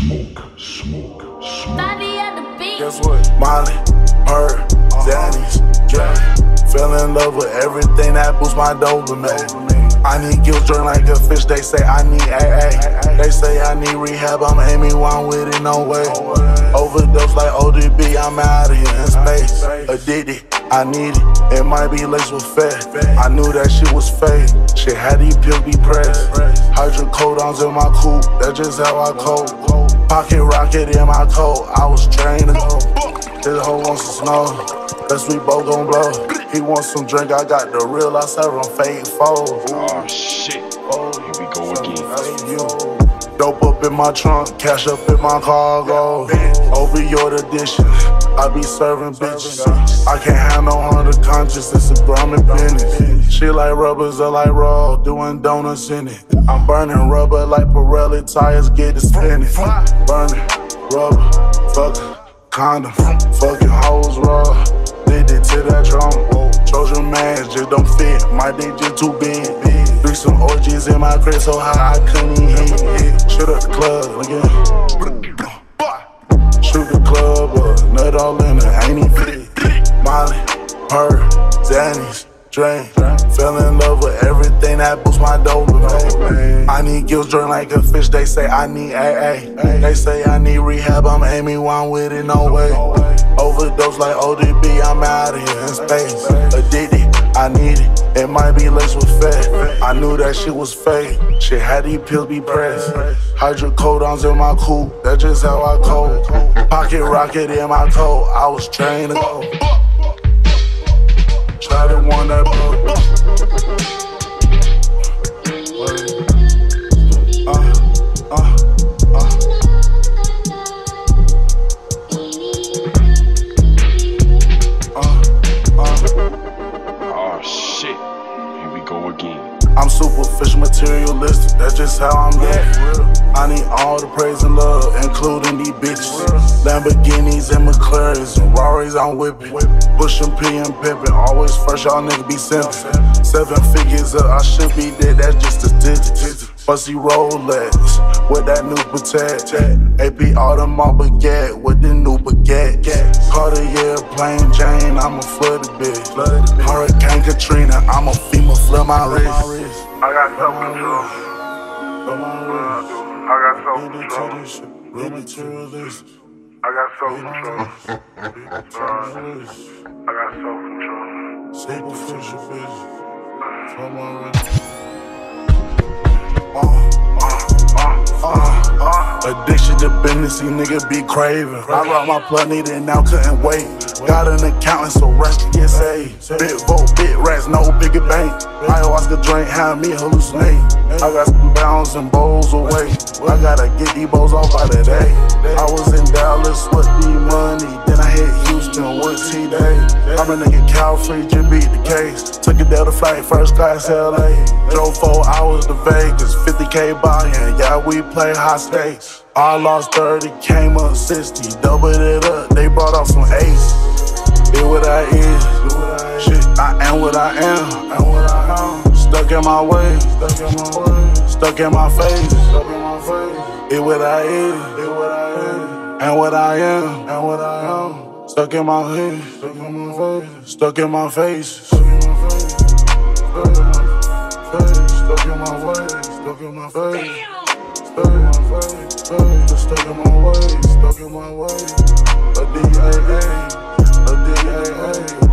Smoke, smoke, smoke. Bobby at the beat. Guess what? Molly, her, Danny's, Jack. Fell in love with everything that boosts my dopamine. I need guilt drink like a fish, they say I need AA. They say I need rehab, I'm aiming one with it, no way. Overdose like ODB, I'm out of here in space. Addicted, I need it, it might be laced with fat. I knew that shit was fake, shit had these pills be pressed. Hydrocodons in my coupe, that's just how I cope. Pocket rocket in my coat, I was trained to go. This hoe wants some snow. Guess we both gon' blow. He wants some drink, I got the real, I serve him fake foes. Oh shit. Oh, here we go again. You. Dope up in my trunk, cash up in my cargo. Over your addiction, I be serving bitches. I can't have no hundred conscience, it's a business. She like rubbers, I like raw, doing donuts in it. I'm burning rubber like Pirelli tires, get it spinning. Burning rubber, fuck condom, fucking hoes raw. Did it to that drum. Trojan man just don't fit, my dick just too big. Three some orgies in my crib so high I couldn't hit. Shoot up the club again. Up, nut all in it, ain't even fit. Molly, her, Zannies, drain. Fell in love with everything that boosts my dopamine. I need guilt drink like a fish, they say I need AA. They say I need rehab, I'm aiming Wine with it, no way. Overdose like ODB, I'm out of here in space. Addicted, I need it. It might be laced with fat. I knew that shit was fake. Shit had these pills be pressed. Hydrocodons in my coupe, that's just how I cope. Pocket rocket in my coat, I was trained to go. Try to one that broke. Oh shit. Here we go again. I'm superficial materialistic, that's just how I'm living. I need all the praise and love, including these bitches. Lamborghinis and McLarens and Rarries I'm whipping. Pushing P and pimping, always first, y'all niggas be simping. Seven figures up, I should be dead, that's just a digit. Fussy Rolex with that new Patek. AP Audemars baguette with the new baguette. Cartier plain Jane, I'm a flooded bitch. Hurricane Katrina, I'm a FEMA flood my wrist. I got self control. I got self control. I got self control. I got self control. Superficial bitch. From my wrist. Uh, uh, Addiction nigga be craving. I rock my plug, and now couldn't wait. Got an accountant, so rush to get saved. Big vote, big rats, no bigger bank. Ayahuasca drink, have me hallucinate. I got some pounds and bowls away. I gotta get these bowls off by the day. I was in Dallas with the money, then I hit Houston with T Day. I'm a nigga Cal free, just beat the case. Took a Delta flight, first class LA. Drove four hours to Vegas, 50k buy-in, yeah, we play high stakes. I lost 30, came up 60, doubled it up, they brought off some ace. It what I is, shit, I am what I am, what I am. Stuck in my way, stuck in my way, stuck in my face, stuck in my face. It what I is, what I am, and what I am. Stuck in my head, stuck in my face, stuck in my face, stuck in my face, stuck in my face, stuck in my way, stuck in my face. Face, face, stuck in my way, stuck in my way. A DAA, a DAA,